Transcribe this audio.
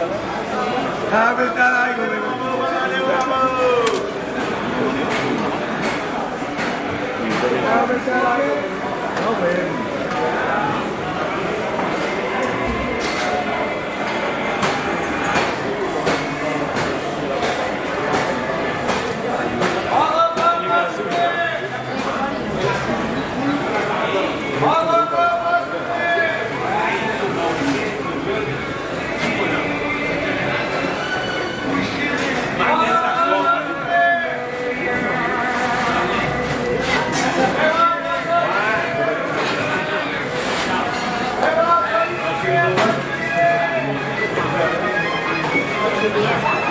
A verdade, have Valeu, amor! A verdade, Jadi.